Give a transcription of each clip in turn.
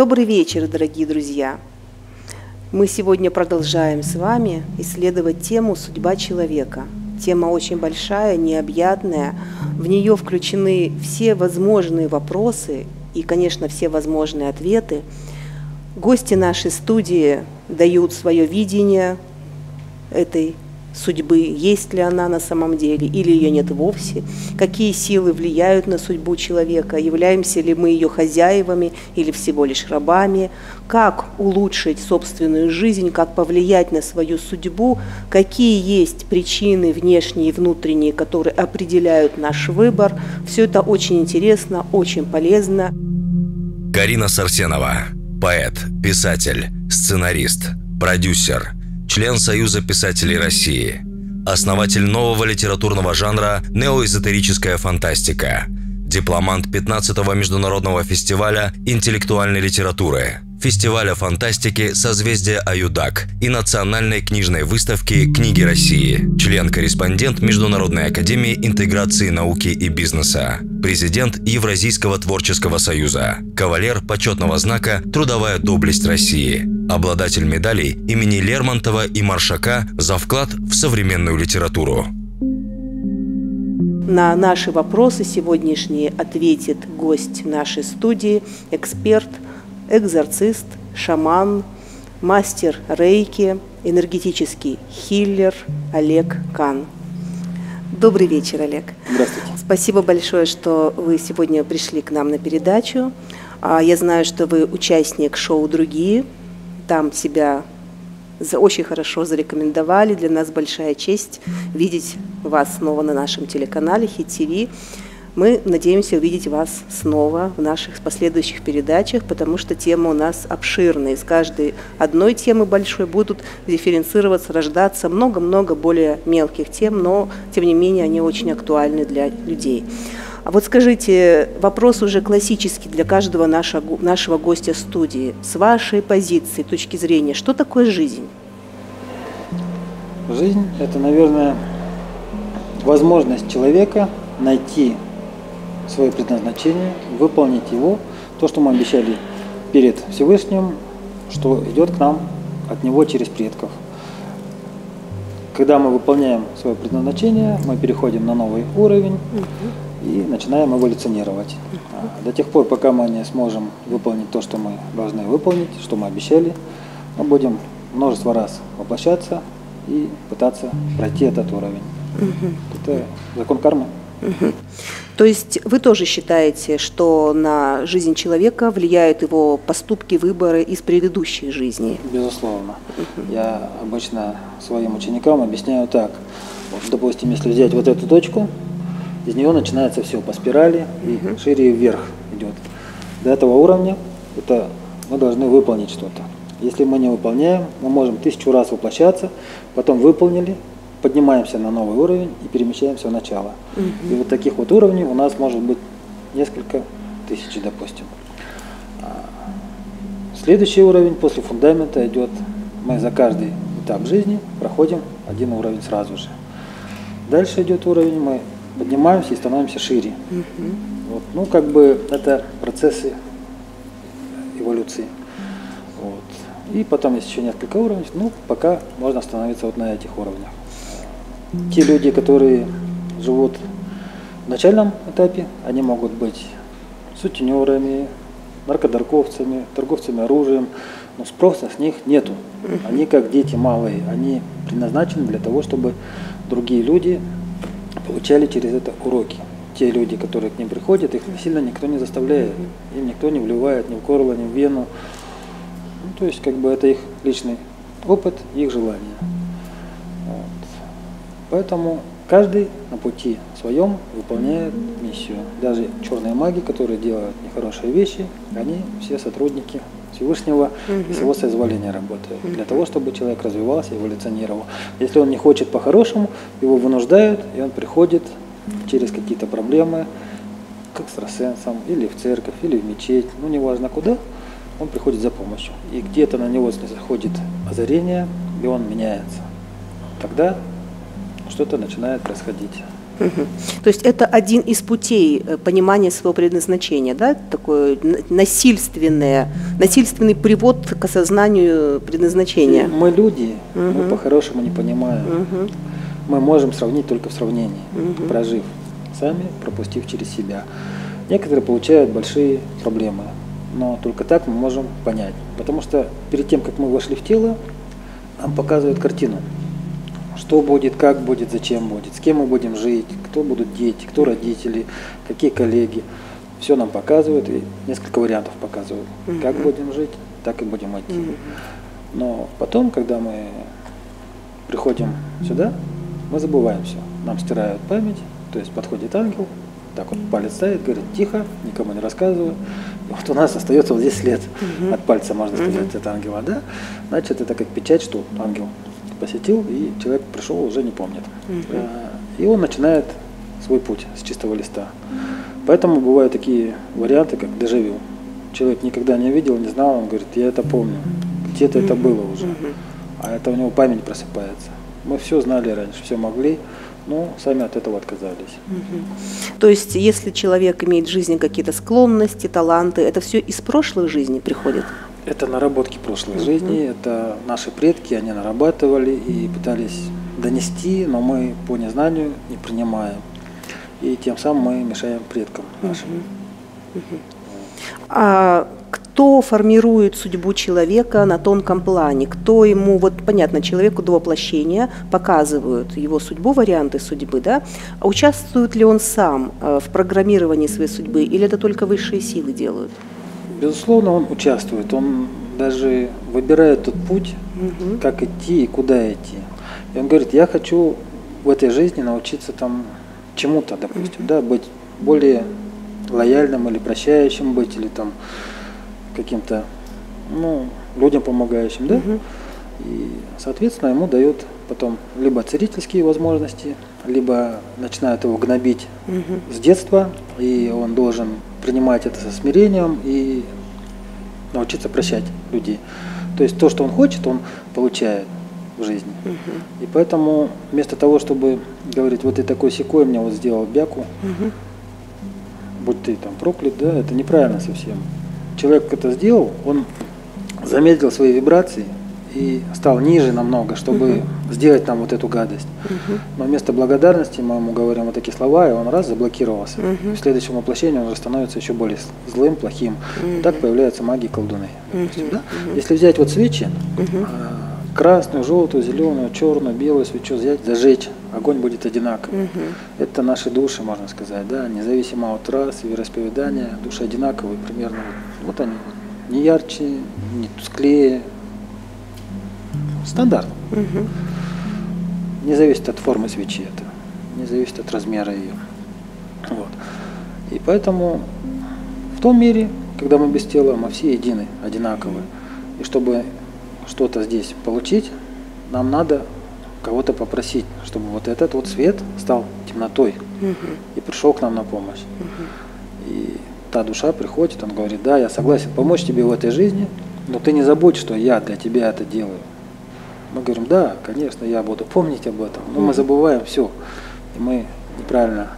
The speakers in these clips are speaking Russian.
Добрый вечер, дорогие друзья! Мы сегодня продолжаем с вами исследовать тему «Судьба человека». Тема очень большая, необъятная. В нее включены все возможные вопросы и, конечно, все возможные ответы. Гости нашей студии дают свое видение этой судьбы, есть ли она на самом деле или ее нет вовсе, какие силы влияют на судьбу человека, являемся ли мы ее хозяевами или всего лишь рабами, как улучшить собственную жизнь, как повлиять на свою судьбу, какие есть причины внешние и внутренние, которые определяют наш выбор. Все это очень интересно, очень полезно. Карина Сарсенова, поэт, писатель, сценарист, продюсер – член Союза писателей России, основатель нового литературного жанра «Неоэзотерическая фантастика», дипломант 15-го международного фестиваля интеллектуальной литературы, фестиваля фантастики «Созвездие Аюдак» и национальной книжной выставки «Книги России», член-корреспондент Международной академии интеграции науки и бизнеса, президент Евразийского творческого союза, кавалер почетного знака «Трудовая доблесть России», обладатель медалей имени Лермонтова и Маршака за вклад в современную литературу. На наши вопросы сегодняшние ответит гость нашей студии, эксперт, экзорцист, шаман, мастер рейки, энергетический хиллер Олег Кан. Добрый вечер, Олег. Здравствуйте. Спасибо большое, что вы сегодня пришли к нам на передачу. А, я знаю, что вы участник шоу «Другие», там себя очень хорошо зарекомендовали. Для нас большая честь видеть вас снова на нашем телеканале Хит ТВ. Мы надеемся увидеть вас снова в наших последующих передачах, потому что тема у нас обширная. Из каждой одной темы большой будут дифференцироваться, рождаться много-много более мелких тем, но тем не менее они очень актуальны для людей. А вот скажите, вопрос уже классический для каждого нашего, нашего гостя студии. С вашей позиции, точки зрения, что такое жизнь? Жизнь – это, наверное, возможность человека найти свое предназначение, выполнить его, то, что мы обещали перед Всевышним, что идет к нам от Него через предков. Когда мы выполняем свое предназначение, мы переходим на новый уровень, и начинаем эволюционировать. А до тех пор, пока мы не сможем выполнить то, что мы должны выполнить, что мы обещали, мы будем множество раз воплощаться и пытаться пройти этот уровень. Это закон кармы. То есть вы тоже считаете, что на жизнь человека влияют его поступки, выборы из предыдущей жизни? Безусловно. Угу. Я обычно своим ученикам объясняю так. Вот, допустим, если взять вот эту точку, из нее начинается все по спирали и шире вверх идет. До этого уровня это мы должны выполнить что-то. Если мы не выполняем, мы можем тысячу раз воплощаться, потом выполнили, поднимаемся на новый уровень и перемещаемся в начало. Угу. И вот таких вот уровней у нас может быть несколько тысяч, допустим. Следующий уровень после фундамента идет, мы за каждый этап жизни проходим один уровень сразу же. Дальше идет уровень, мы поднимаемся и становимся шире. Угу. Вот. Ну, как бы это процессы эволюции. Вот. И потом есть еще несколько уровней, ну, пока можно остановиться вот на этих уровнях. Те люди, которые живут в начальном этапе, они могут быть сутенерами, наркоторговцами, торговцами оружием, но спроса с них нету. Они как дети малые, они предназначены для того, чтобы другие люди получали через это уроки. Те люди, которые к ним приходят, их сильно никто не заставляет, им никто не вливает ни в горло, ни в вену. Ну, то есть, как бы это их личный опыт, их желание. Поэтому каждый на пути своем выполняет миссию. Даже черные маги, которые делают нехорошие вещи, они все сотрудники Всевышнего и с его соизволения работают. Для того, чтобы человек развивался, эволюционировал. Если он не хочет по-хорошему, его вынуждают, и он приходит через какие-то проблемы к экстрасенсам, или в церковь, или в мечеть, ну неважно куда, он приходит за помощью. И где-то на него заходит озарение, и он меняется. Тогда что-то начинает происходить. Угу. То есть это один из путей э, понимания своего предназначения, да? Такое насильственное, насильственный привод к осознанию предназначения. Мы люди, угу. мы по-хорошему не понимаем. Угу. Мы можем сравнить только в сравнении, угу. прожив сами, пропустив через себя. Некоторые получают большие проблемы, но только так мы можем понять. Потому что перед тем, как мы вошли в тело, нам показывают картину что будет, как будет, зачем будет, с кем мы будем жить, кто будут дети, кто родители, какие коллеги. Все нам показывают и несколько вариантов показывают. Угу. Как будем жить, так и будем идти. Угу. Но потом, когда мы приходим сюда, мы забываем все. Нам стирают память, то есть подходит ангел, так вот палец ставит, говорит, тихо, никому не рассказываю. И вот у нас остается вот здесь след угу. от пальца, можно сказать, угу. от ангела, да? Значит, это как печать, что ангел посетил, и человек пришел, уже не помнит. Угу. И он начинает свой путь с чистого листа. Поэтому бывают такие варианты, как дежавю. Человек никогда не видел, не знал, он говорит, я это помню, где-то это было уже. А это у него память просыпается. Мы все знали раньше, все могли, но сами от этого отказались. Угу. То есть, если человек имеет в жизни какие-то склонности, таланты, это все из прошлых жизней приходит? Это наработки прошлой жизни, это наши предки, они нарабатывали и пытались донести, но мы по незнанию не принимаем. И тем самым мы мешаем предкам нашим. А кто формирует судьбу человека на тонком плане? Кто ему, вот понятно, человеку до воплощения показывают его судьбу, варианты судьбы, да? А участвует ли он сам э, в программировании своей судьбы или это только высшие силы делают? Безусловно, он участвует, он даже выбирает тот путь, угу. как идти и куда идти. И он говорит, я хочу в этой жизни научиться там чему-то, допустим, угу. да, быть более лояльным или прощающим быть, или там каким-то, ну, людям помогающим, да. Угу. И, соответственно, ему дают потом либо целительские возможности, либо начинают его гнобить угу. с детства, и он должен принимать это со смирением и научиться прощать людей. То есть то, что он хочет, он получает в жизни. Угу. И поэтому вместо того, чтобы говорить, вот ты такой секой мне вот сделал бяку, угу. будь ты там проклят, да, это неправильно совсем. Человек это сделал, он замедлил свои вибрации, и стал ниже намного, чтобы угу. Сделать нам вот эту гадость. Угу. Но вместо благодарности мы ему говорим вот такие слова, и он раз заблокировался. Угу. В следующем воплощении он уже становится еще более злым, плохим. Угу. Так появляются маги колдуны. Допустим, угу. да? Если взять вот свечи, угу. красную, желтую, зеленую, черную, белую свечу взять, зажечь, огонь будет одинаковый. Угу. Это наши души, можно сказать, да, независимо от расы, вероисповедания, души одинаковые примерно. Вот, они, не ярче, не тусклее, Стандарт. Угу. Не зависит от формы свечи это, не зависит от размера ее. Вот. И поэтому в том мире, когда мы без тела, мы все едины, одинаковые. И чтобы что-то здесь получить, нам надо кого-то попросить, чтобы вот этот вот свет стал темнотой угу. и пришел к нам на помощь. Угу. И та душа приходит, он говорит, да, я согласен помочь тебе в этой жизни, но ты не забудь, что я для тебя это делаю. Мы говорим, да, конечно, я буду помнить об этом, но мы забываем все. И мы неправильно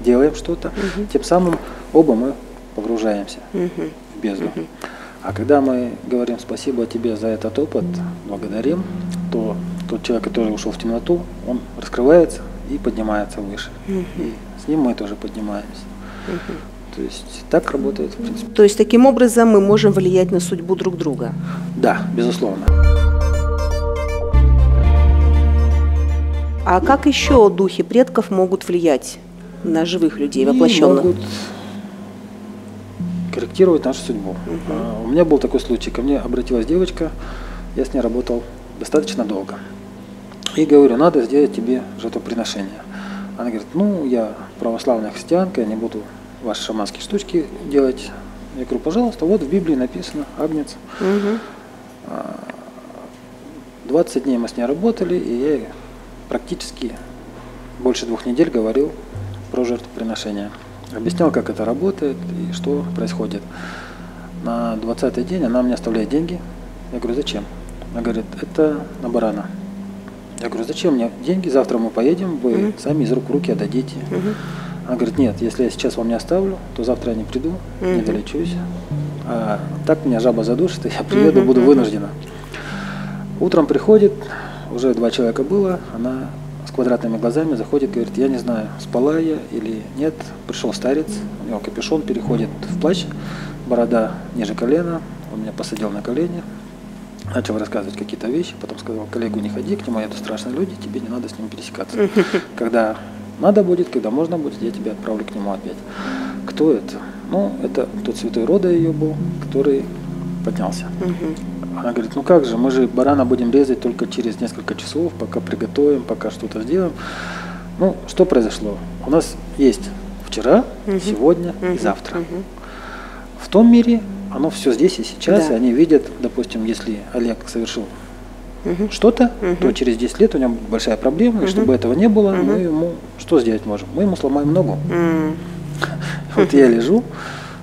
делаем что-то, угу. тем самым оба мы погружаемся угу. в бездну. Угу. А когда мы говорим спасибо тебе за этот опыт, благодарим, то тот человек, который ушел в темноту, он раскрывается и поднимается выше. Угу. И с ним мы тоже поднимаемся. Угу. То есть так работает, в принципе. То есть таким образом мы можем влиять на судьбу друг друга? Да, безусловно. А как еще духи предков могут влиять на живых людей, воплощенных? могут корректировать нашу судьбу. Угу. У меня был такой случай. Ко мне обратилась девочка, я с ней работал достаточно долго. И говорю, надо сделать тебе жертвоприношение. Она говорит, ну, я православная христианка, я не буду ваши шаманские штучки делать. Я говорю, пожалуйста, вот в Библии написано Агнец. Угу. 20 дней мы с ней работали, и я практически больше двух недель говорил про жертвоприношение. Объяснял, как это работает и что происходит. На 20-й день она мне оставляет деньги. Я говорю, зачем? Она говорит, это на барана. Я говорю, зачем мне деньги, завтра мы поедем, вы угу. сами из рук в руки отдадите. Угу. Она говорит, нет, если я сейчас вам не оставлю, то завтра я не приду, угу. не долечусь. А так меня жаба задушит, и я приеду, угу, буду вынуждена. Утром приходит, уже два человека было, она с квадратными глазами заходит, говорит, я не знаю, спала я или нет. Пришел старец, у него капюшон переходит в плащ, борода ниже колена, он меня посадил на колени, начал рассказывать какие-то вещи, потом сказал, коллегу не ходи к нему, это страшные люди, тебе не надо с ним пересекаться. Когда надо будет, когда можно будет, я тебя отправлю к нему опять. Кто это? Ну, это тот святой рода ее был, который поднялся. Она говорит, ну как же, мы же барана будем резать только через несколько часов, пока приготовим, пока что-то сделаем. Ну, что произошло? У нас есть вчера, угу. сегодня угу. и завтра. Угу. В том мире оно все здесь и сейчас, да. и они видят, допустим, если Олег совершил угу. что-то, угу. то через 10 лет у него большая проблема, угу. и чтобы этого не было, угу. мы ему что сделать можем? Мы ему сломаем ногу. Угу. Вот я лежу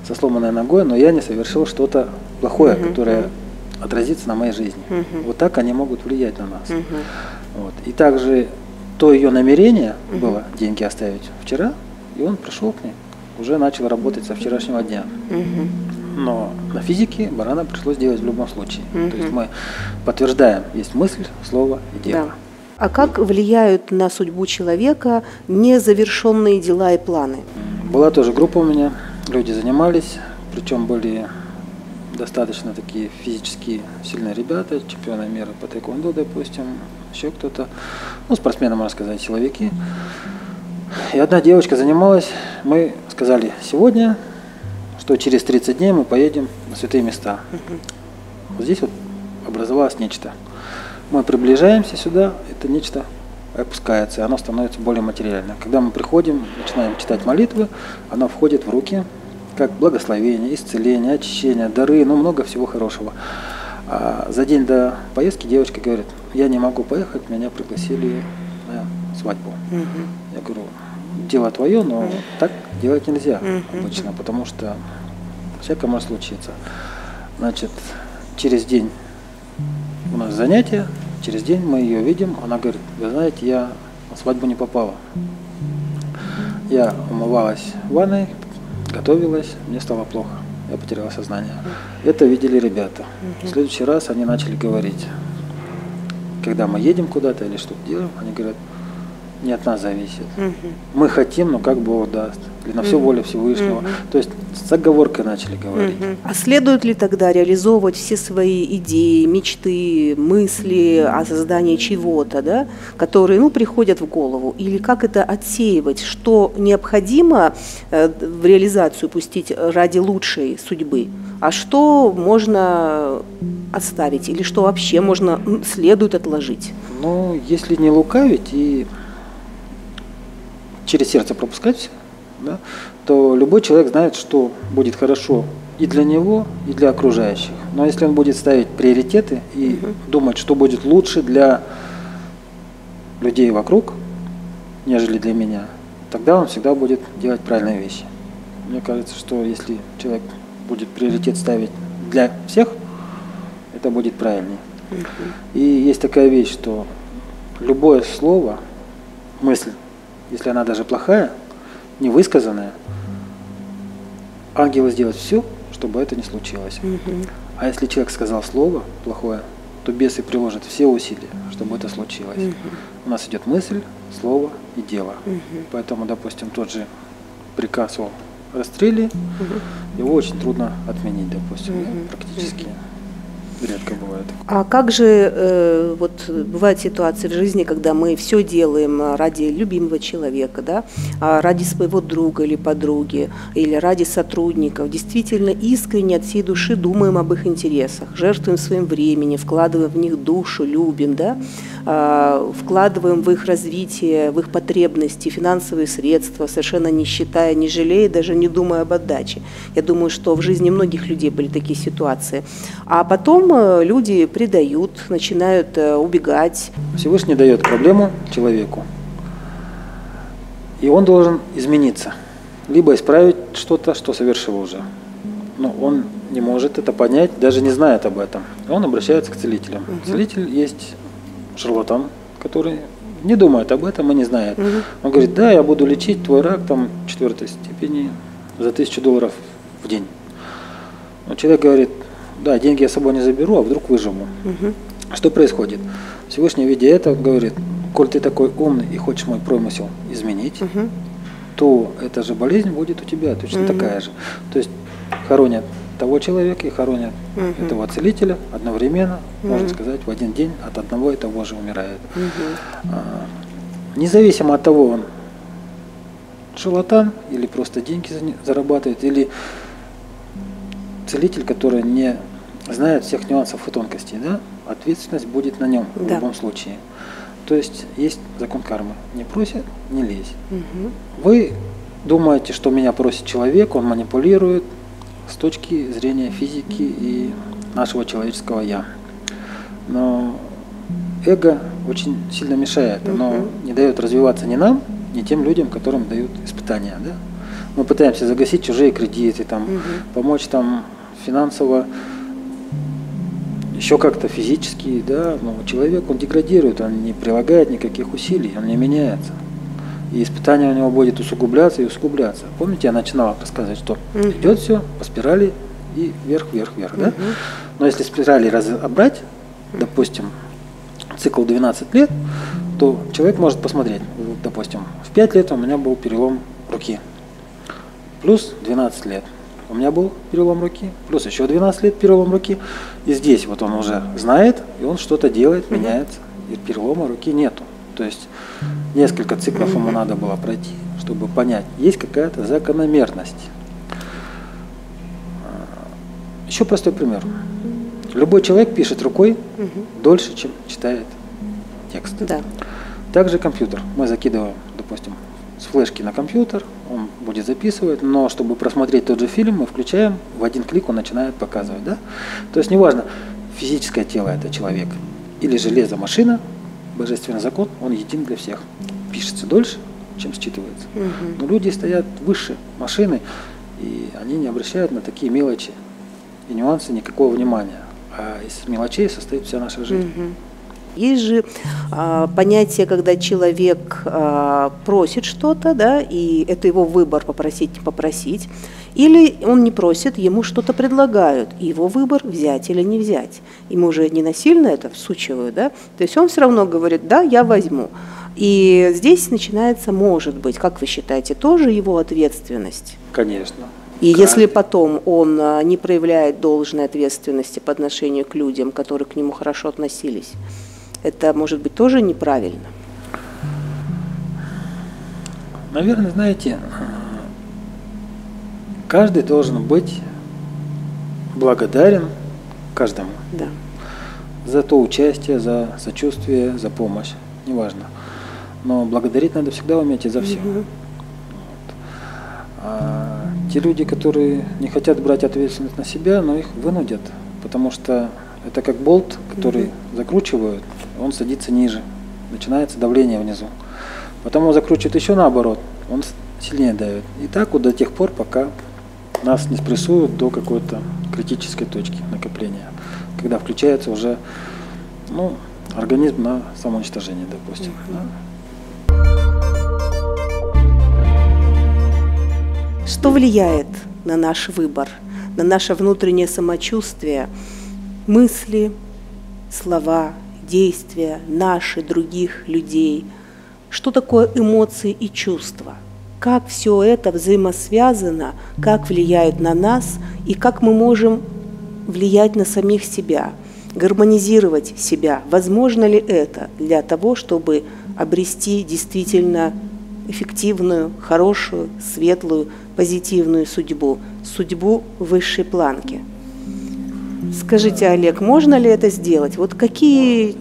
со сломанной ногой, но я не совершил что-то плохое, угу. которое отразится на моей жизни. Угу. Вот так они могут влиять на нас. Угу. Вот. И также то ее намерение угу. было деньги оставить вчера, и он пришел к ней, уже начал работать со вчерашнего дня. Угу. Но на физике барана пришлось делать в любом случае. Угу. То есть мы подтверждаем, есть мысль, слово и дело. Да. А как влияют на судьбу человека незавершенные дела и планы? Была тоже группа у меня, люди занимались, причем были достаточно такие физически сильные ребята, чемпионы мира по тэквондо, допустим, еще кто-то, ну, спортсмены, можно сказать, силовики. И одна девочка занималась, мы сказали, сегодня, что через 30 дней мы поедем на святые места. Вот здесь вот образовалось нечто. Мы приближаемся сюда, это нечто опускается, оно становится более материальным. Когда мы приходим, начинаем читать молитвы, оно входит в руки, как благословение, исцеление, очищение, дары, ну много всего хорошего. А за день до поездки девочка говорит, я не могу поехать, меня пригласили на свадьбу. Угу. Я говорю, дело твое, но угу. так делать нельзя угу. обычно, потому что всякое может случиться. Значит, через день у нас занятие, через день мы ее видим, она говорит, вы знаете, я на свадьбу не попала. Я умывалась в ванной, готовилась, мне стало плохо. Я потеряла сознание. Это видели ребята. В следующий раз они начали говорить, когда мы едем куда-то или что-то делаем, они говорят, не от нас зависит. Угу. Мы хотим, но как Бог даст. Или на все угу. воля Всевышнего. Угу. То есть с оговоркой начали говорить. Угу. А следует ли тогда реализовывать все свои идеи, мечты, мысли о создании чего-то, да, которые ну, приходят в голову? Или как это отсеивать? Что необходимо э, в реализацию пустить ради лучшей судьбы? А что можно оставить? Или что вообще можно следует отложить? Ну, если не лукавить и через сердце пропускать все, да, то любой человек знает, что будет хорошо и для него, и для окружающих. Но если он будет ставить приоритеты и угу. думать, что будет лучше для людей вокруг, нежели для меня, тогда он всегда будет делать правильные вещи. Мне кажется, что если человек будет приоритет ставить для всех, это будет правильнее. Угу. И есть такая вещь, что любое слово, мысль, если она даже плохая, невысказанная, ангелы сделают все, чтобы это не случилось. Угу. А если человек сказал слово плохое, то бесы приложат все усилия, чтобы это случилось. Угу. У нас идет мысль, слово и дело. Угу. Поэтому, допустим, тот же приказ о расстреле, угу. его очень трудно отменить, допустим, угу. практически. Угу. Редко бывает. А как же э, вот бывают ситуации в жизни, когда мы все делаем ради любимого человека, да, а ради своего друга или подруги, или ради сотрудников, действительно искренне от всей души думаем об их интересах, жертвуем своим временем, вкладываем в них душу, любим, да, э, вкладываем в их развитие, в их потребности финансовые средства, совершенно не считая, не жалея, даже не думая об отдаче. Я думаю, что в жизни многих людей были такие ситуации. А потом Потом э, люди предают, начинают э, убегать. Всевышний дает проблему человеку, и он должен измениться, либо исправить что-то, что совершил уже. Но он не может это понять, даже не знает об этом. Он обращается к целителям. Угу. Целитель есть шарлатан, который не думает об этом и не знает. Угу. Он говорит, да, я буду лечить твой рак там четвертой степени за тысячу долларов в день. Но человек говорит, да, деньги я с собой не заберу, а вдруг выживу. Угу. Что происходит? Всевышний, видя это, говорит, коль ты такой умный и хочешь мой промысел изменить, угу. то эта же болезнь будет у тебя точно угу. такая же. То есть хоронят того человека и хоронят угу. этого целителя одновременно, угу. можно сказать, в один день от одного и того же умирает. Угу. А, независимо от того, он шалатан или просто деньги зарабатывает, или целитель, который не знает всех нюансов и тонкостей, да, ответственность будет на нем да. в любом случае. То есть есть закон кармы. Не просит, не лезь. Угу. Вы думаете, что меня просит человек, он манипулирует, с точки зрения физики и нашего человеческого «я». Но эго очень сильно мешает, оно не дает развиваться ни нам, ни тем людям, которым дают испытания. Да? Мы пытаемся загасить чужие кредиты, там, угу. помочь там финансово, еще как-то физически, да, но человек, он деградирует, он не прилагает никаких усилий, он не меняется и испытание у него будет усугубляться и усугубляться. Помните, я начинала рассказывать, что угу. идет все по спирали и вверх, вверх, вверх, угу. да? Но если спирали разобрать, допустим, цикл 12 лет, то человек может посмотреть, допустим, в 5 лет у меня был перелом руки, плюс 12 лет у меня был перелом руки, плюс еще 12 лет перелом руки, и здесь вот он уже знает, и он что-то делает, меняется, и перелома руки нету. То есть несколько циклов ему надо было пройти, чтобы понять, есть какая-то закономерность. А, Еще простой пример. Любой человек пишет рукой угу. дольше, чем читает текст. Да. Также компьютер. Мы закидываем, допустим, с флешки на компьютер, он будет записывать, но чтобы просмотреть тот же фильм, мы включаем, в один клик он начинает показывать. Да? То есть неважно, физическое тело это человек или железо машина, божественный закон, он един для всех. Пишется дольше, чем считывается. Угу. Но люди стоят выше машины, и они не обращают на такие мелочи и нюансы никакого внимания. А из мелочей состоит вся наша жизнь. Угу. Есть же а, понятие, когда человек а, просит что-то, да, и это его выбор попросить, не попросить, или он не просит, ему что-то предлагают, и его выбор взять или не взять. Ему уже не насильно это всучивают, да, то есть он все равно говорит, да, я возьму. И здесь начинается, может быть, как вы считаете, тоже его ответственность? Конечно. И Каждый. если потом он а, не проявляет должной ответственности по отношению к людям, которые к нему хорошо относились, это может быть тоже неправильно. Наверное, знаете, каждый должен быть благодарен каждому. Да. За то участие, за сочувствие, за помощь, неважно. Но благодарить надо всегда уметь и за все. Угу. Вот. А те люди, которые не хотят брать ответственность на себя, но их вынудят, потому что это как болт, который угу. закручивают, он садится ниже, начинается давление внизу. Потом его закручивают еще наоборот, он сильнее давит. И так вот до тех пор, пока нас не спрессуют до какой-то критической точки накопления, когда включается уже ну, организм на самоуничтожение, допустим. Угу. Да. Что влияет на наш выбор, на наше внутреннее самочувствие, мысли, слова, действия наши, других людей? Что такое эмоции и чувства? Как все это взаимосвязано, как влияет на нас и как мы можем влиять на самих себя, гармонизировать себя. Возможно ли это для того, чтобы обрести действительно эффективную, хорошую, светлую, позитивную судьбу, судьбу высшей планки? Скажите, Олег, можно ли это сделать? Вот какие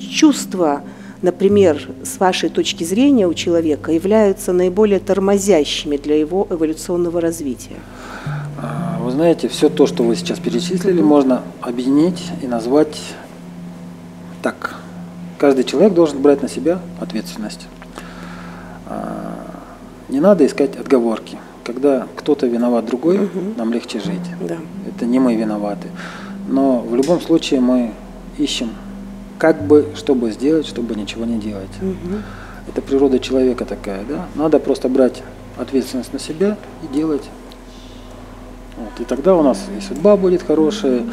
чувства, например, с вашей точки зрения у человека являются наиболее тормозящими для его эволюционного развития? А, вы знаете, все то, что вы сейчас перечислили, можно объединить и назвать так. Каждый человек должен брать на себя ответственность. А, не надо искать отговорки. Когда кто-то виноват другой, угу. нам легче жить. Да. Это не мы виноваты. Но в любом случае мы ищем как бы, чтобы сделать, чтобы ничего не делать. Угу. Это природа человека такая, да? Надо просто брать ответственность на себя и делать. Вот. И тогда у нас и судьба будет хорошая,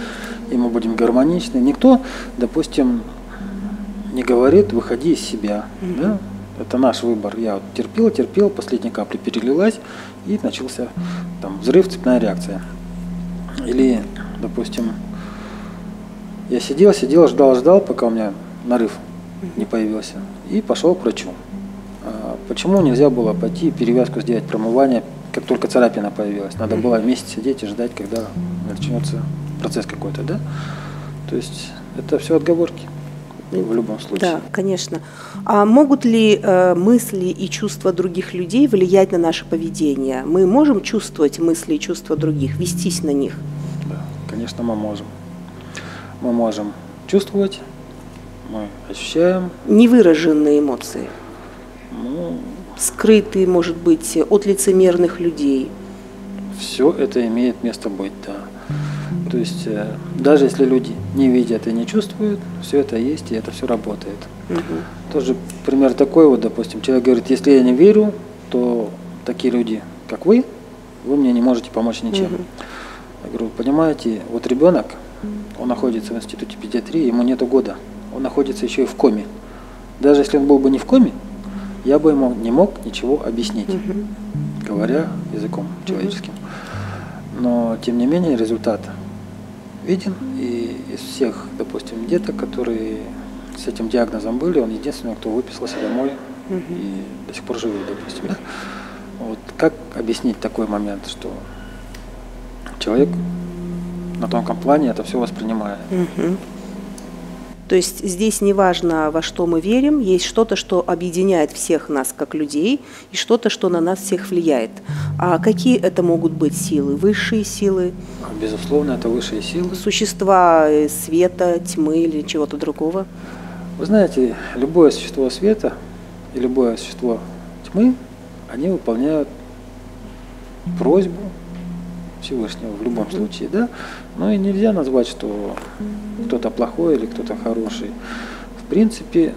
и мы будем гармоничны. Никто, допустим, не говорит, выходи из себя. Угу. Да? Это наш выбор. Я вот терпел, терпел, последняя капля перелилась, и начался там взрыв, цепная реакция. Или, допустим, я сидел, сидел, ждал, ждал, пока у меня нарыв не появился, и пошел к врачу. А почему нельзя было пойти перевязку сделать, промывание, как только царапина появилась? Надо было месяц сидеть и ждать, когда начнется процесс какой-то, да? То есть это все отговорки в любом случае. Да, конечно. А могут ли э, мысли и чувства других людей влиять на наше поведение? Мы можем чувствовать мысли и чувства других, вестись на них? Да, конечно, мы можем. Мы можем чувствовать, мы ощущаем. Невыраженные эмоции. Ну, Скрытые, может быть, от лицемерных людей. Все это имеет место быть, да. То есть э, даже если люди не видят и не чувствуют, все это есть и это все работает. Угу. Тоже пример такой вот, допустим, человек говорит, если я не верю, то такие люди, как вы, вы мне не можете помочь ничем. Угу. Я говорю, понимаете, вот ребенок, он находится в институте педиатрии, ему нету года, он находится еще и в коме. Даже если он был бы не в коме, я бы ему не мог ничего объяснить, угу. говоря языком человеческим. Но тем не менее результат виден, и из всех, допустим, деток, которые с этим диагнозом были, он единственный, кто выписался домой угу. и до сих пор живет, допустим. Да? Вот как объяснить такой момент, что человек на тонком плане это все воспринимает? Угу. То есть здесь не важно, во что мы верим, есть что-то, что объединяет всех нас как людей, и что-то, что на нас всех влияет. А какие это могут быть силы? Высшие силы? Безусловно, это высшие силы. Существа э, света, тьмы или чего-то другого? Вы знаете, любое существо света и любое существо тьмы, они выполняют просьбу Всевышнего в любом случае, да? Но и нельзя назвать, что кто-то плохой или кто-то хороший. В принципе,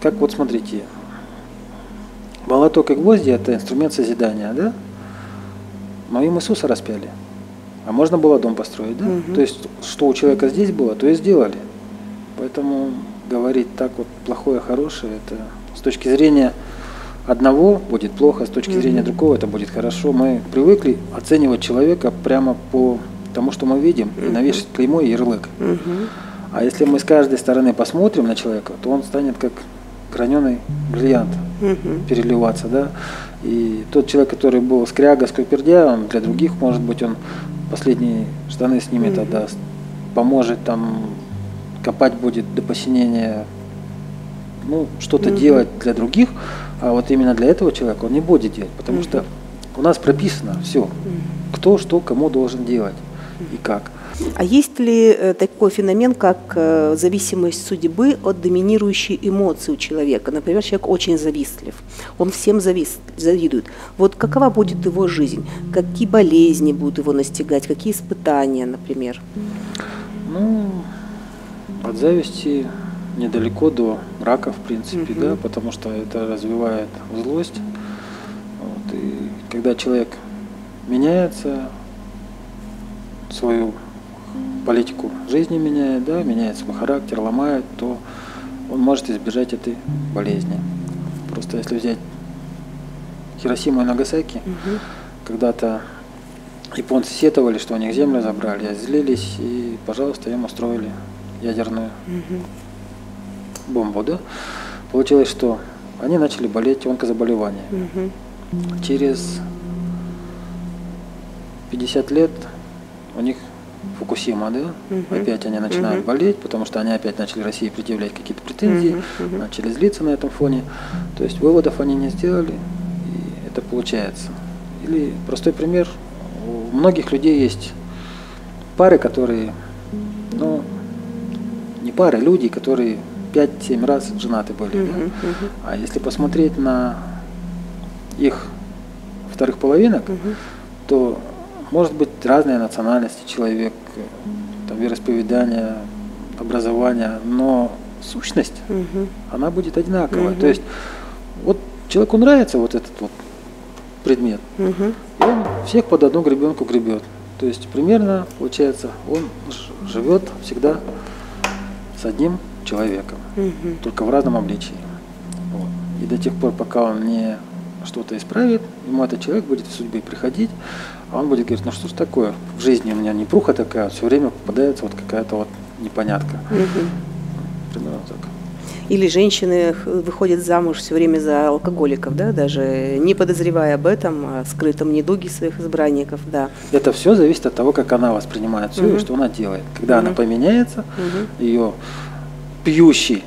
как вот смотрите, молоток и гвозди – это инструмент созидания, да? Но им Иисуса распяли. А можно было дом построить, да? Угу. То есть, что у человека здесь было, то и сделали. Поэтому говорить так вот плохое, хорошее, это с точки зрения одного будет плохо, с точки зрения другого это будет хорошо. Мы привыкли оценивать человека прямо по тому, что мы видим, и навешать клеймо и ярлык. А если мы с каждой стороны посмотрим на человека, то он станет как граненый бриллиант переливаться, да. И тот человек, который был скряга, скупердя, он для других, может быть, он последние штаны снимет, отдаст, поможет там копать будет до посинения, ну, что-то делать для других, а вот именно для этого человека он не будет делать, потому mm-hmm. что у нас прописано все, кто что кому должен делать и как. А есть ли э, такой феномен, как э, зависимость судьбы от доминирующей эмоции у человека? Например, человек очень завистлив, он всем завис, завидует. Вот какова будет его жизнь? Какие болезни будут его настигать? Какие испытания, например? Ну, от зависти недалеко до рака, в принципе, угу. да, потому что это развивает злость. Вот, и когда человек меняется, свою политику жизни меняет, да, меняет свой характер, ломает, то он может избежать этой болезни. Просто если взять Хиросиму и Нагасаки, угу. когда-то японцы сетовали, что у них землю забрали, злились, и, пожалуйста, им устроили ядерную угу бомбу, да, получилось, что они начали болеть онкозаболеваниями. Угу. Через 50 лет у них Фукусима, да, угу. опять они начинают угу. болеть, потому что они опять начали России предъявлять какие-то претензии, угу. Угу. начали злиться на этом фоне. То есть выводов они не сделали, и это получается. Или простой пример, у многих людей есть пары, которые, ну, не пары, люди, которые 5-7 раз женаты были. Uh-huh, да? uh-huh. А если посмотреть на их вторых половинок, uh-huh. то может быть разные национальности человек, там, вероисповедание, образование, но сущность, угу. она будет одинаковая. Угу. То есть вот человеку нравится вот этот вот предмет, угу. и он всех под одну гребенку гребет. То есть примерно, получается, он живет всегда с одним человеком, угу. только в разном обличии. Вот. И до тех пор, пока он не что-то исправит, ему этот человек будет в судьбе приходить, а он будет говорить, ну что ж такое, в жизни у меня не пруха такая, все время попадается вот какая-то вот непонятка. Угу. Примерно так. Или женщины выходят замуж все время за алкоголиков, да, даже не подозревая об этом, о скрытом недуге своих избранников, да. Это все зависит от того, как она воспринимает все угу. и что она делает. Когда угу. она поменяется, угу. ее пьющий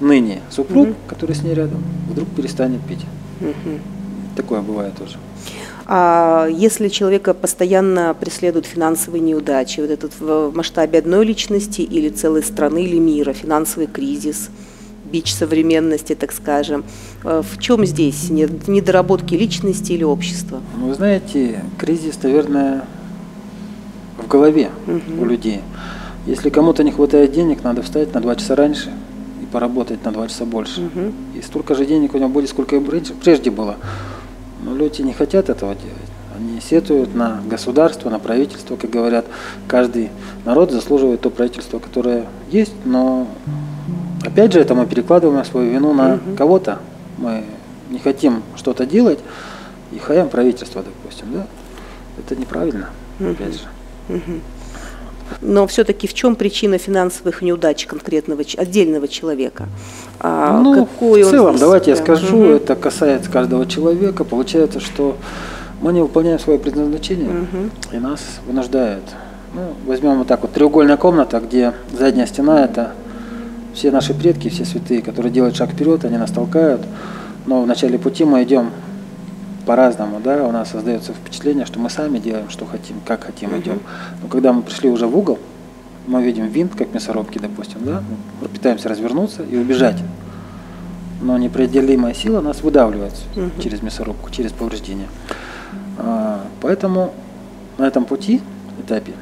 ныне супруг, угу. который с ней рядом, вдруг перестанет пить. Угу. Такое бывает тоже. А если человека постоянно преследуют финансовые неудачи, вот этот в масштабе одной личности или целой страны или мира, финансовый кризис, бич современности, так скажем, э, в чем здесь недоработки личности или общества? Ну, вы знаете, кризис, наверное, в голове угу. у людей. Если кому-то не хватает денег, надо встать на два часа раньше поработать на два часа больше. Угу. И столько же денег у него будет, сколько и прежде было. Но люди не хотят этого делать. Они сетуют на государство, на правительство, как говорят. Каждый народ заслуживает то правительство, которое есть, но опять же это мы перекладываем свою вину на угу. кого-то. Мы не хотим что-то делать и хаем правительство, допустим, да? Это неправильно, угу. опять же. Угу. Но все-таки в чем причина финансовых неудач конкретного отдельного человека? А ну, какой в целом, давайте я скажу, угу. это касается каждого человека. Получается, что мы не выполняем свое предназначение, угу. и нас вынуждают. Ну, возьмем вот так вот треугольная комната, где задняя стена это все наши предки, все святые, которые делают шаг вперед, они нас толкают. Но в начале пути мы идем по-разному, да, у нас создается впечатление, что мы сами делаем, что хотим, как хотим, uh-huh. идем. Но когда мы пришли уже в угол, мы видим винт, как мясорубки, допустим, да, мы пытаемся развернуться и убежать. Но непреодолимая сила нас выдавливает uh-huh. через мясорубку, через повреждения. А, поэтому на этом пути, этапе,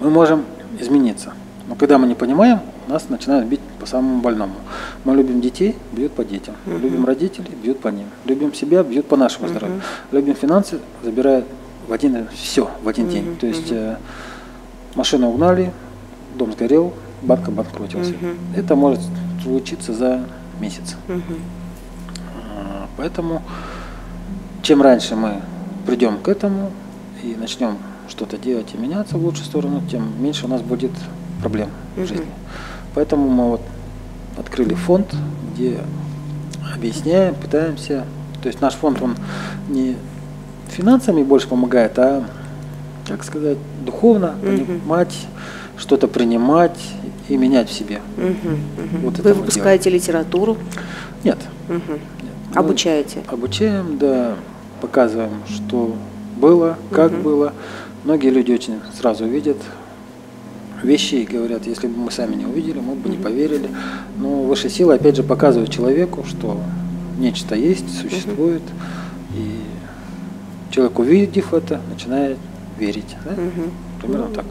мы можем измениться. Но когда мы не понимаем, нас начинают бить по самому больному. Мы любим детей, бьют по детям. Uh-huh. Любим родителей, бьют по ним. Любим себя, бьют по нашему uh-huh. здоровью. Любим финансы, забирают в один все, в один uh-huh. день. То есть э, машину угнали, дом сгорел, банк обанкротился. Uh-huh. Это может случиться за месяц. Uh-huh. Поэтому чем раньше мы придем к этому и начнем что-то делать и меняться в лучшую сторону, тем меньше у нас будет проблем в жизни. Поэтому мы вот открыли фонд, где объясняем, пытаемся. То есть наш фонд, он не финансами больше помогает, а, как сказать, духовно mm-hmm. понимать, что-то принимать и менять в себе. Mm-hmm. Вот Вы выпускаете делаем. литературу? Нет. Mm-hmm. Нет. Обучаете? Обучаем, да, показываем, что было, как mm-hmm. было. Многие люди очень сразу видят, вещи и говорят, если бы мы сами не увидели, мы бы не поверили. Но высшая сила, опять же, показывает человеку, что нечто есть, существует, и человек, увидев это, начинает верить. Да? Примерно так.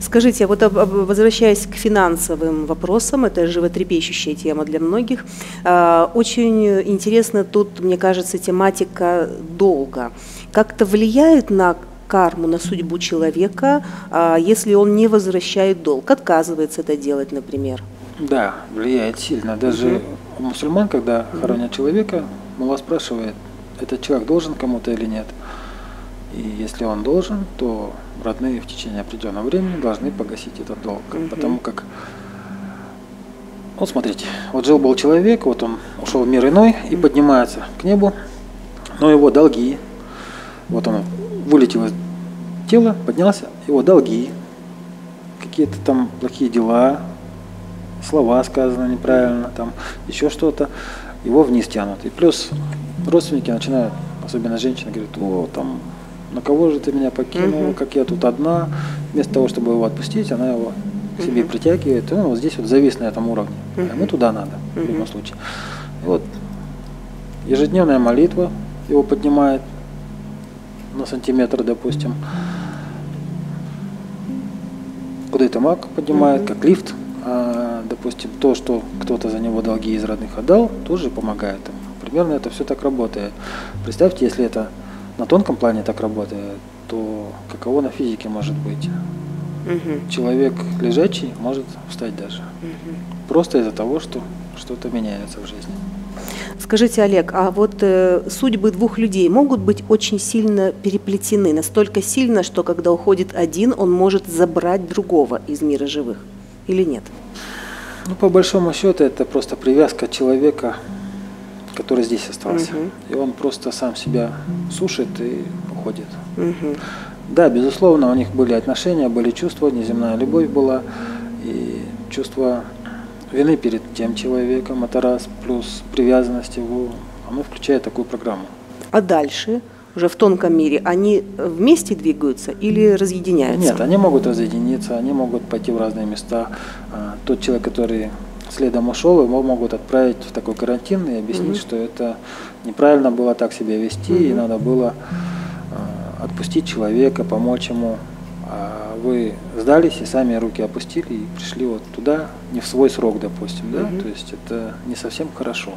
Скажите, а вот возвращаясь к финансовым вопросам, это животрепещущая тема для многих, а, очень интересна тут, мне кажется, тематика долга. Как-то влияет на карму, на судьбу человека, а, если он не возвращает долг, отказывается это делать, например. Да, влияет сильно. Даже угу. у мусульман, когда угу. хоронят человека, мало спрашивает, этот человек должен кому-то или нет. И если он должен, то родные в течение определенного времени должны погасить этот долг. Угу. Потому как, вот смотрите, вот жил был человек, вот он ушел в мир иной и поднимается к небу, но его долги, вот он вылетел из тела, поднялся, его долги, какие-то там плохие дела, слова сказаны неправильно, там еще что-то, его вниз тянут. И плюс родственники начинают, особенно женщины, говорят, о, там, на кого же ты меня покинул, угу. как я тут одна. Вместо того, чтобы его отпустить, она его к себе угу. притягивает, и он вот здесь вот завис на этом уровне. Угу. Ему туда надо, в любом случае. И вот ежедневная молитва его поднимает, на сантиметр, допустим. куда-то маг поднимает, как лифт. А, допустим, то, что кто-то за него долги из родных отдал, тоже помогает им. Примерно это все так работает. Представьте, если это на тонком плане так работает, то каково на физике может быть? Угу. Человек лежачий может встать даже. Угу. Просто из-за того, что что-то меняется в жизни. Скажите, Олег, а вот э, судьбы двух людей могут быть очень сильно переплетены, настолько сильно, что когда уходит один, он может забрать другого из мира живых, или нет? Ну, по большому счету, это просто привязка человека, который здесь остался. Угу. И он просто сам себя сушит и уходит. Угу. Да, безусловно, у них были отношения, были чувства, неземная любовь была, и чувство вины перед тем человеком, это раз, плюс привязанность его, оно включает такую программу. А дальше, уже в тонком мире, они вместе двигаются или разъединяются? Нет, они могут разъединиться, они могут пойти в разные места. А, тот человек, который следом ушел, его могут отправить в такой карантин и объяснить, угу. что это неправильно было так себя вести, угу. и надо было а, отпустить человека, помочь ему а вы сдались и сами руки опустили и пришли вот туда, не в свой срок, допустим, да, угу. то есть это не совсем хорошо.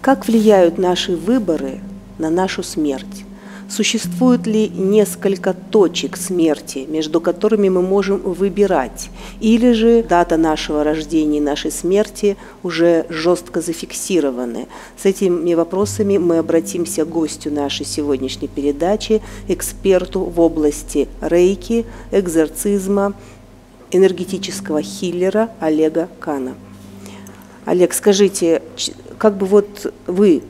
Как влияют наши выборы на нашу смерть? Существует ли несколько точек смерти, между которыми мы можем выбирать? Или же дата нашего рождения и нашей смерти уже жестко зафиксированы? С этими вопросами мы обратимся к гостю нашей сегодняшней передачи, эксперту в области рейки, экзорцизма, энергетического хиллера Олега Кана. Олег, скажите, как бы вот вы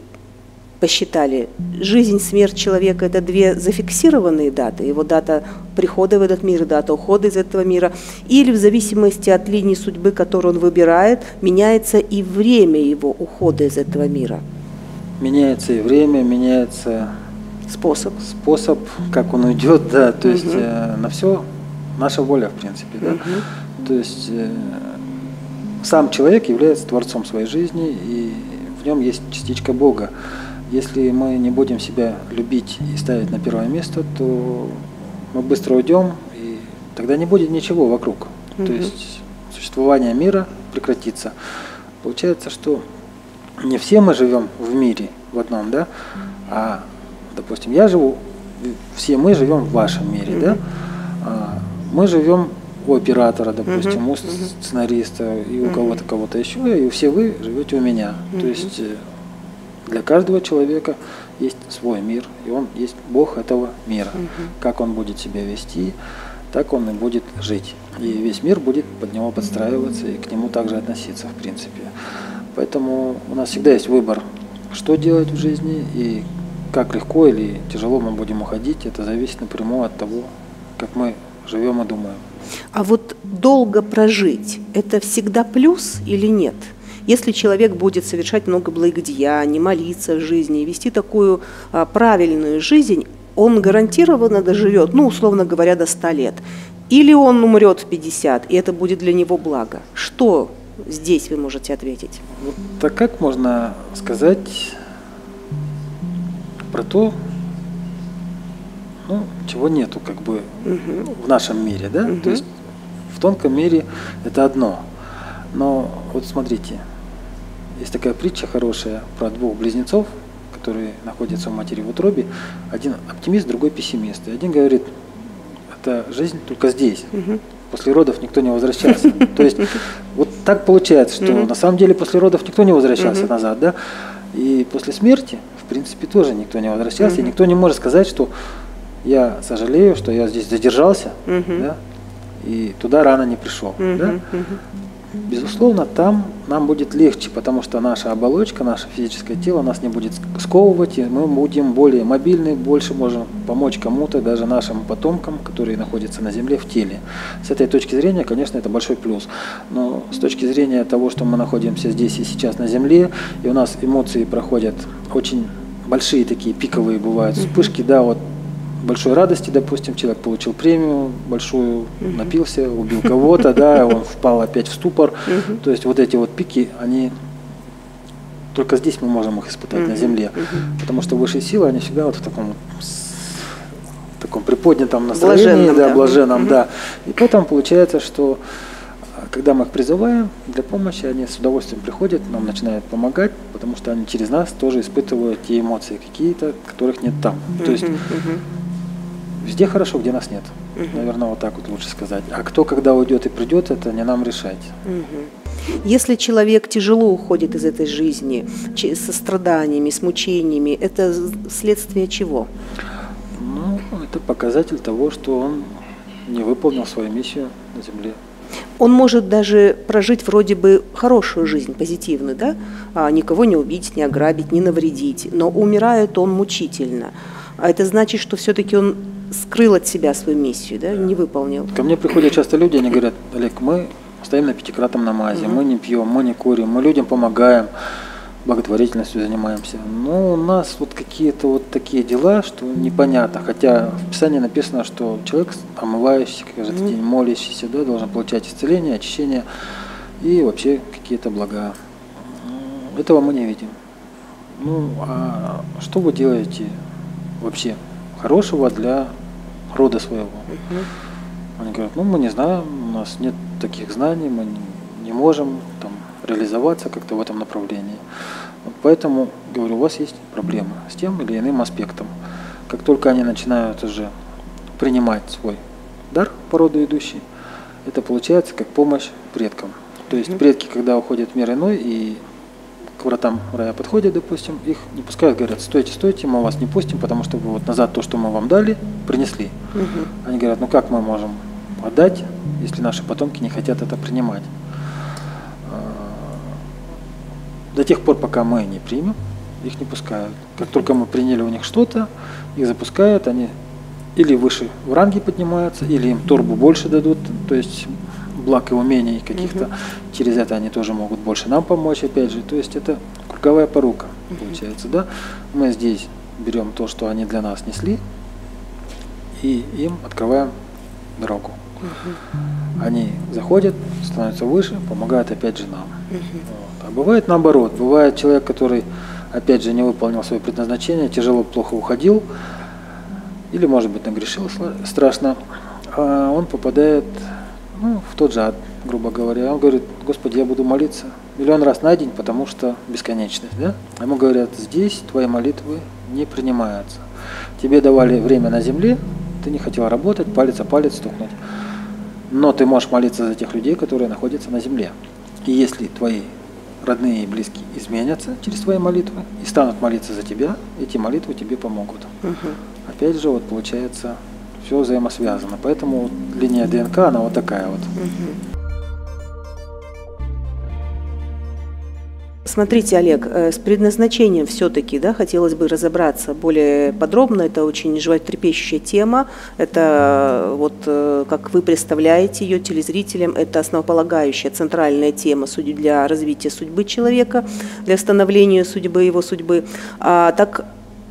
посчитали, жизнь, смерть человека – это две зафиксированные даты, его дата прихода в этот мир, дата ухода из этого мира, или в зависимости от линии судьбы, которую он выбирает, меняется и время его ухода из этого мира. Меняется и время, меняется способ, способ, как он уйдет, да, то есть угу. э, на все наша воля, в принципе, да, угу. то есть э, сам человек является творцом своей жизни, и в нем есть частичка Бога. Если мы не будем себя любить и ставить на первое место, то мы быстро уйдем, и тогда не будет ничего вокруг. Угу. То есть существование мира прекратится. Получается, что не все мы живем в мире в одном, да, а, допустим, я живу, все мы живем в вашем мире, да, а, мы живем у оператора, допустим, у сценариста и у кого-то, кого-то еще, и все вы живете у меня. То есть э, для каждого человека есть свой мир, и он есть Бог этого мира. Угу. Как он будет себя вести, так он и будет жить. И весь мир будет под него подстраиваться и к нему также относиться, в принципе. Поэтому у нас всегда есть выбор, что делать в жизни и как легко или тяжело мы будем уходить. Это зависит напрямую от того, как мы живем и думаем. А вот долго прожить – это всегда плюс или нет? Если человек будет совершать много благодеяний, молиться в жизни, вести такую а, правильную жизнь, он гарантированно доживет, ну, условно говоря, до 100 лет. Или он умрет в 50, и это будет для него благо. Что здесь вы можете ответить? Вот так как можно сказать про то, ну, чего нету как бы угу. в нашем мире, да? Угу. То есть в тонком мире это одно. Но вот смотрите, есть такая притча хорошая про двух близнецов, которые находятся у матери в утробе. Один оптимист, другой пессимист. И один говорит, это жизнь только здесь. После родов никто не возвращался. То есть вот так получается, что на самом деле после родов никто не возвращался назад, да? И после смерти, в принципе, тоже никто не возвращался. И никто не может сказать, что я сожалею, что я здесь задержался, да? И туда рано не пришел. Да? Безусловно, там нам будет легче, потому что наша оболочка, наше физическое тело нас не будет сковывать, и мы будем более мобильны, больше можем помочь кому-то, даже нашим потомкам, которые находятся на Земле в теле. С этой точки зрения, конечно, это большой плюс. Но с точки зрения того, что мы находимся здесь и сейчас на Земле, и у нас эмоции проходят очень большие такие пиковые бывают вспышки, да, вот большой радости, допустим, человек получил премию большую, угу. напился, убил кого-то, да, он впал опять в ступор. Угу. То есть вот эти вот пики, они только здесь мы можем их испытать угу. на Земле, угу. потому что высшие силы, они всегда вот в таком таком приподнятом настроении, блаженном, да, да. блаженном, угу. да. И поэтому получается, что а, когда мы их призываем для помощи, они с удовольствием приходят, нам начинают помогать, потому что они через нас тоже испытывают те эмоции какие-то, которых нет там. Угу, То есть угу. Везде хорошо, где нас нет. Угу. Наверное, вот так вот лучше сказать. А кто когда уйдет и придет, это не нам решать. Угу. Если человек тяжело уходит из этой жизни, со страданиями, с мучениями, это следствие чего? Ну, это показатель того, что он не выполнил свою миссию на Земле. Он может даже прожить вроде бы хорошую жизнь, позитивную, да? А, никого не убить, не ограбить, не навредить, но умирает он мучительно. А это значит, что все-таки он скрыл от себя свою миссию, да, не выполнил. Ко мне приходят часто люди, они говорят, Олег, мы стоим на пятикратном намазе, угу. мы не пьем, мы не курим, мы людям помогаем, благотворительностью занимаемся. Но у нас вот какие-то вот такие дела, что непонятно. Хотя в Писании написано, что человек, омывающийся каждый день, молящийся, да, должен получать исцеление, очищение и вообще какие-то блага. Этого мы не видим. Ну, а что вы делаете вообще хорошего для рода своего? mm Они говорят, ну мы не знаем, у нас нет таких знаний, мы не можем там реализоваться как-то в этом направлении. Поэтому, говорю, у вас есть проблемы с тем или иным аспектом. Как только они начинают уже принимать свой дар по роду идущий, это получается как помощь предкам. То есть предки, когда уходят в мир иной и к вратам рая подходят, допустим, их не пускают, говорят, стойте, стойте, мы вас не пустим, потому что вы вот назад то, что мы вам дали, принесли. Угу. Они говорят, ну как мы можем отдать, если наши потомки не хотят это принимать? До тех пор, пока мы не примем, их не пускают. Как только мы приняли у них что-то, их запускают, они или выше в ранге поднимаются, или им торбу больше дадут, то есть благ и умений каких-то. Угу. Через это они тоже могут больше нам помочь, опять же. То есть это круговая порука, угу. получается, да. Мы здесь берем то, что они для нас несли, и им открываем дорогу. Угу. Они заходят, становятся выше, помогают опять же нам. Угу. А бывает наоборот. Бывает человек, который, опять же, не выполнил свое предназначение, тяжело, плохо уходил, или, может быть, нагрешил страшно, а он попадает ну, в тот же ад, грубо говоря. Он говорит, Господи, я буду молиться миллион раз на день, потому что бесконечность. Да? Ему говорят, здесь твои молитвы не принимаются. Тебе давали время на земле, ты не хотел работать, палец о палец стукнуть. Но ты можешь молиться за тех людей, которые находятся на земле. И если твои родные и близкие изменятся через твои молитвы и станут молиться за тебя, эти молитвы тебе помогут. Угу. Опять же, вот получается, все взаимосвязано. Поэтому линия ДНК, она вот такая вот. Смотрите, Олег, э, с предназначением все-таки да, хотелось бы разобраться более подробно. Это очень животрепещущая тема. Это вот э, как вы представляете ее телезрителям, это основополагающая центральная тема для развития судьбы человека, для становления судьбы его судьбы. А, так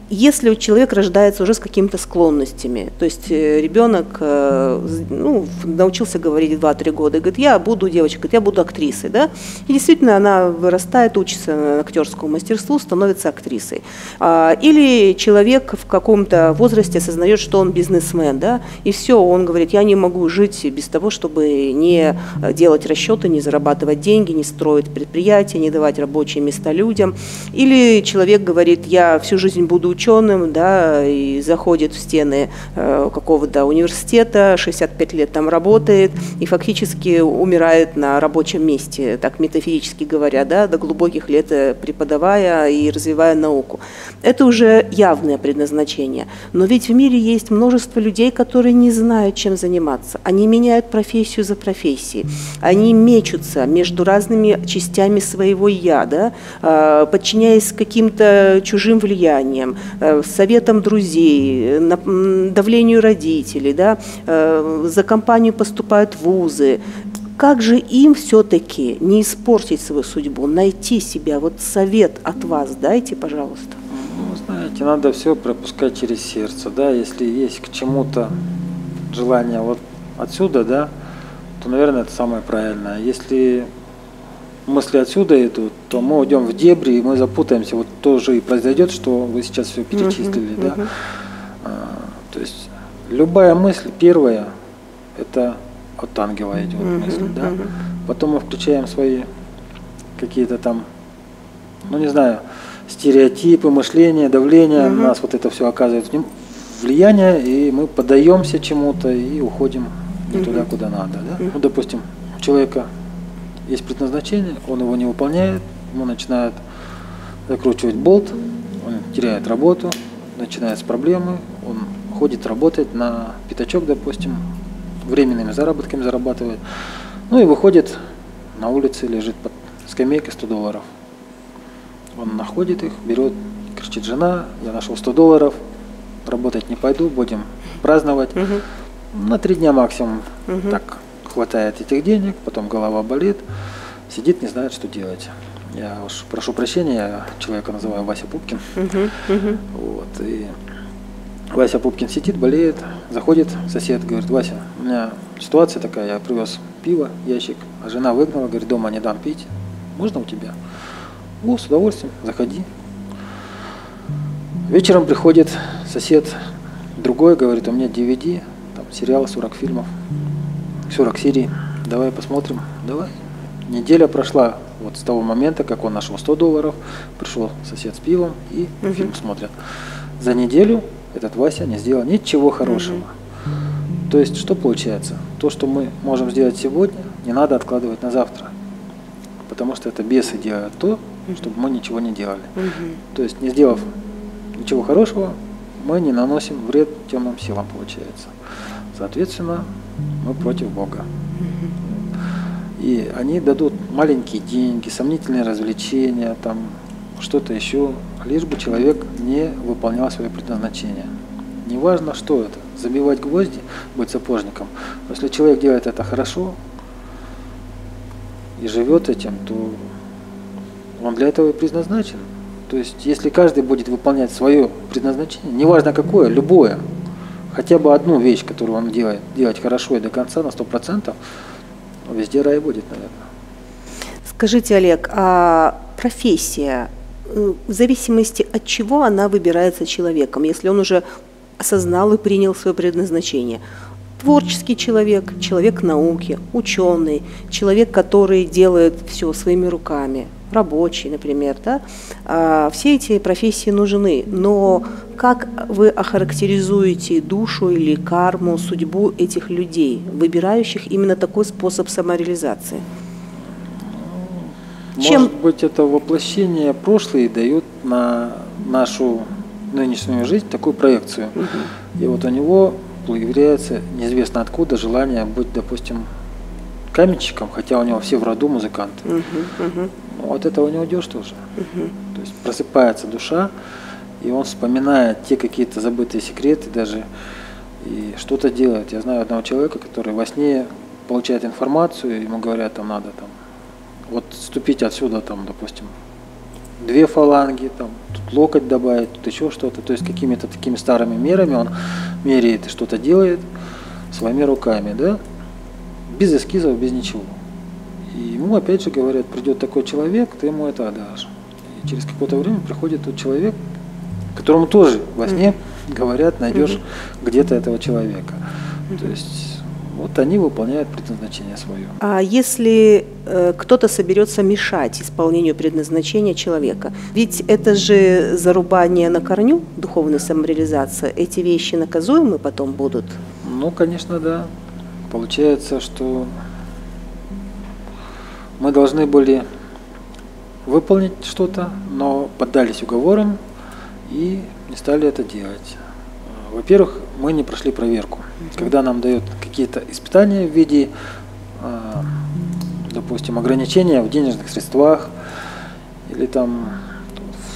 если человек рождается уже с какими-то склонностями, то есть э, ребенок э, ну, научился говорить в 2-3 года, и говорит, я буду девочкой, говорит, я буду актрисой, да, и действительно она вырастает, учится актерскому мастерству, становится актрисой. А, или человек в каком-то возрасте осознает, что он бизнесмен, да, и все, он говорит, я не могу жить без того, чтобы не делать расчеты, не зарабатывать деньги, не строить предприятия, не давать рабочие места людям. Или человек говорит, я всю жизнь буду ученым, да, и заходит в стены э, какого-то университета, 65 лет там работает и фактически умирает на рабочем месте, так метафорически говоря, да, до глубоких лет э, преподавая и развивая науку. Это уже явное предназначение. Но ведь в мире есть множество людей, которые не знают, чем заниматься. Они меняют профессию за профессией. Они мечутся между разными частями своего «я», да, э, подчиняясь каким-то чужим влияниям, советом друзей, давлению родителей, да, э, за компанию поступают вузы. Как же им все-таки не испортить свою судьбу, найти себя? Вот совет от вас дайте, пожалуйста. Ну, знаете, надо все пропускать через сердце, да, если есть к чему-то желание вот отсюда, да, то, наверное, это самое правильное. Если мысли отсюда идут, то мы уйдем в дебри, и мы запутаемся. Вот тоже и произойдет, что вы сейчас все перечислили. Uh-huh, да? uh-huh. А, то есть Любая мысль, первая, это от ангела идет uh-huh, мысль, да. Uh-huh. Потом мы включаем свои какие-то там, ну не знаю, стереотипы, мышления, давление, uh-huh. нас вот это все оказывает влияние, и мы подаемся чему-то и уходим не uh-huh. туда, куда надо. Да? Uh-huh. Ну, допустим, у человека есть предназначение, он его не выполняет, ему начинает закручивать болт, он теряет работу, начинается проблемы, он ходит, работает на пятачок, допустим, временными заработками зарабатывает, ну и выходит на улице, лежит под скамейкой 100 долларов. Он находит их, берет, кричит жена, я нашел 100 долларов, работать не пойду, будем праздновать. Угу. На три дня максимум угу. так хватает этих денег, потом голова болит, сидит, не знает, что делать. Я уж прошу прощения, я человека называю Вася Пупкин. Uh-huh, uh-huh. Вот, и Вася Пупкин сидит, болеет, заходит сосед, говорит, Вася, у меня ситуация такая, я привез пиво, ящик, а жена выгнала, говорит, дома не дам пить, можно у тебя? О, с удовольствием, заходи. Вечером приходит сосед другой, говорит, у меня DVD, там сериал 40 фильмов, 40 серий, давай посмотрим, давай. Неделя прошла, вот с того момента, как он нашел 100 долларов, пришел сосед с пивом и угу. фильм смотрят. За неделю этот Вася не сделал ничего хорошего. Угу. То есть что получается? То, что мы можем сделать сегодня, не надо откладывать на завтра. Потому что это бесы делают то, чтобы мы ничего не делали. Угу. То есть не сделав ничего хорошего, мы не наносим вред темным силам, получается. Соответственно, мы против Бога. И они дадут маленькие деньги, сомнительные развлечения, там что-то еще, лишь бы человек не выполнял свое предназначение. Неважно, что это, забивать гвозди, быть сапожником. Но если человек делает это хорошо и живет этим, то он для этого и предназначен. То есть, если каждый будет выполнять свое предназначение, неважно какое, любое, хотя бы одну вещь, которую он делает, делать хорошо и до конца на сто процентов, везде рай будет, наверное. Скажите, Олег, а профессия, э, в зависимости от чего она выбирается человеком, если он уже осознал и принял свое предназначение? Творческий человек, человек науки, ученый, человек, который делает все своими руками, рабочий, например, да, а, все эти профессии нужны, но как вы охарактеризуете душу или карму, судьбу этих людей, выбирающих именно такой способ самореализации? Может Чем... быть, это воплощение прошлое дает на нашу нынешнюю жизнь такую проекцию. Угу. И вот у него появляется неизвестно откуда желание быть, допустим, каменщиком, хотя у него все в роду музыканты. Угу, угу. Но от этого не уйдешь тоже. Угу. То есть просыпается душа, и он вспоминает те какие-то забытые секреты даже, и что-то делает. Я знаю одного человека, который во сне получает информацию, ему говорят, там надо там, вот ступить отсюда, там, допустим, две фаланги, там, тут локоть добавить, тут еще что-то. То есть какими-то такими старыми мерами он меряет и что-то делает своими руками, да, без эскизов, без ничего. И ему опять же говорят, придет такой человек, ты ему это отдашь. И через какое-то время приходит тот человек, которому тоже во сне mm-hmm. говорят, найдешь mm-hmm. где-то этого человека. Mm-hmm. То есть вот они выполняют предназначение свое. А если э, кто-то соберется мешать исполнению предназначения человека, ведь это же зарубание на корню, духовная самореализация, эти вещи наказуемы потом будут? Ну, конечно, да. Получается, что мы должны были выполнить что-то, но поддались уговорам и не стали это делать. Во-первых, мы не прошли проверку. Когда нам дают какие-то испытания в виде, а, допустим, ограничения в денежных средствах или там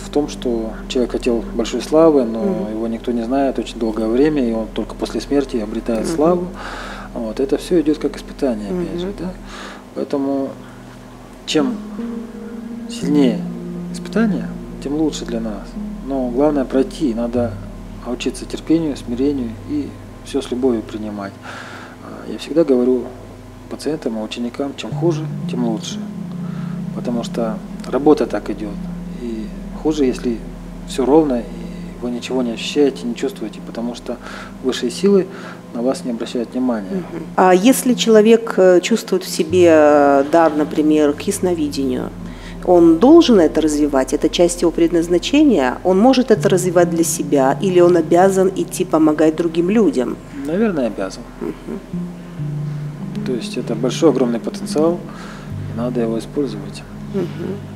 в том, что человек хотел большой славы, но mm-hmm. его никто не знает очень долгое время, и он только после смерти обретает mm-hmm. славу. Вот, это все идет как испытание, mm-hmm. опять же, да. Поэтому чем сильнее испытания, тем лучше для нас. Но главное пройти, надо учиться терпению, смирению и все с любовью принимать. А, я всегда говорю пациентам и ученикам, чем хуже, тем лучше. Потому что работа так идет. И хуже, если все ровно вы ничего не ощущаете, не чувствуете, потому что высшие силы на вас не обращают внимания. А если человек э, чувствует в себе э, дар, например, к ясновидению, он должен это развивать, это часть его предназначения, он может это развивать для себя, или он обязан идти помогать другим людям? Наверное, обязан. Угу. То есть это большой, огромный потенциал, и надо его использовать. Угу.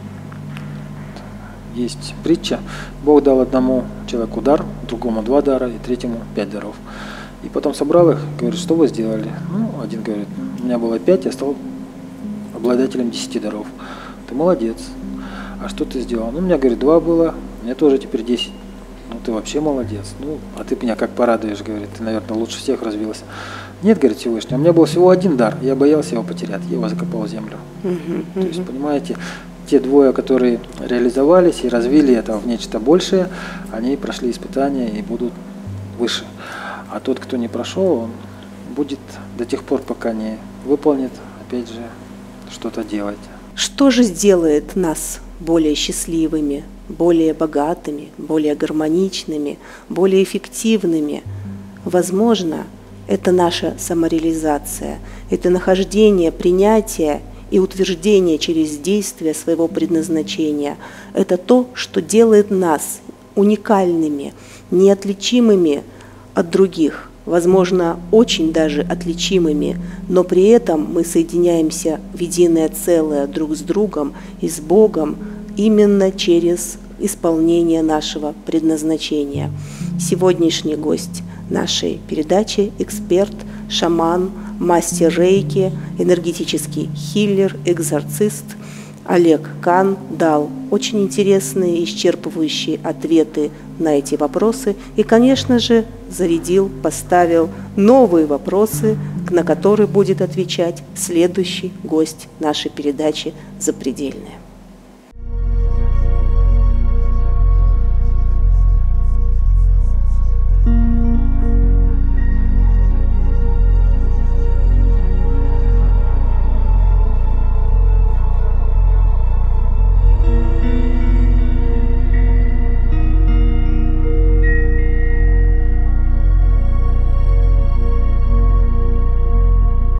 Есть притча, Бог дал одному человеку дар, другому два дара и третьему пять даров. И потом собрал их, говорит, что вы сделали? Ну, один говорит, у меня было пять, я стал обладателем десяти даров. Ты молодец. А что ты сделал? Ну, у меня, говорит, два было, меня тоже теперь десять. Ну, ты вообще молодец. Ну, а ты меня как порадуешь, говорит, ты, наверное, лучше всех развилась. Нет, говорит Всевышний, у меня был всего один дар, я боялся его потерять, я его закопал в землю. То есть, понимаете, те двое, которые реализовались и развили это в нечто большее, они прошли испытания и будут выше. А тот, кто не прошел, он будет до тех пор, пока не выполнит, опять же, что-то делать. Что же сделает нас более счастливыми, более богатыми, более гармоничными, более эффективными? Возможно, это наша самореализация, это нахождение, принятие и утверждение через действие своего предназначения. Это то, что делает нас уникальными, неотличимыми от других, возможно, очень даже отличимыми, но при этом мы соединяемся в единое целое друг с другом и с Богом именно через исполнение нашего предназначения. Сегодняшний гость нашей передачи – эксперт, шаман, мастер рейки, энергетический хиллер, экзорцист Олег Кан дал очень интересные, исчерпывающие ответы на эти вопросы и, конечно же, зарядил, поставил новые вопросы, на которые будет отвечать следующий гость нашей передачи «Запредельная».